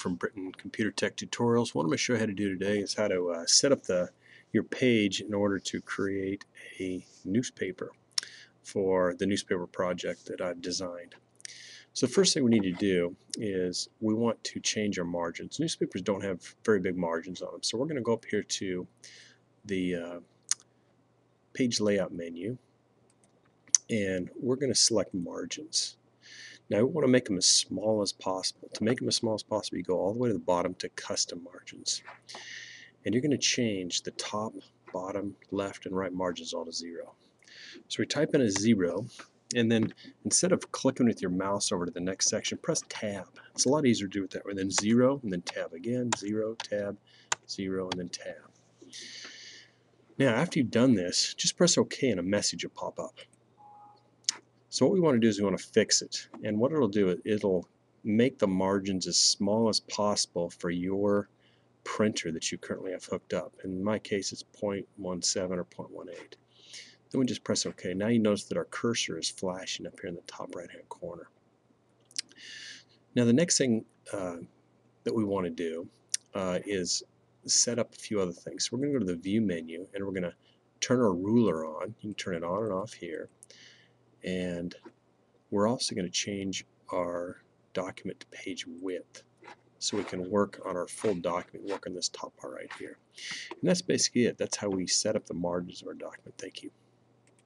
from Britton Computer Tech Tutorials. What I'm going to show you how to do today is how to uh, set up the your page in order to create a newspaper for the newspaper project that I've designed. So the first thing we need to do is we want to change our margins. Newspapers don't have very big margins on them, so we're going to go up here to the uh, page layout menu and we're going to select margins. Now we want to make them as small as possible. To make them as small as possible, you go all the way to the bottom to custom margins. And you're going to change the top, bottom, left, and right margins all to zero. So we type in a zero, and then instead of clicking with your mouse over to the next section, press tab. It's a lot easier to do it that way. Then zero, and then tab again, zero, tab, zero, and then tab. Now after you've done this, just press OK and a message will pop up. So what we want to do is we want to fix it. And what it'll do, is it'll make the margins as small as possible for your printer that you currently have hooked up. In my case, it's 0.17 or 0.18. Then we just press OK. Now you notice that our cursor is flashing up here in the top right hand corner. Now the next thing uh, that we want to do uh, is set up a few other things. So we're going to go to the View menu and we're going to turn our ruler on. You can turn it on and off here and we're also going to change our document to page width so we can work on our full document, work on this top part right here. And that's basically it. That's how we set up the margins of our document. Thank you.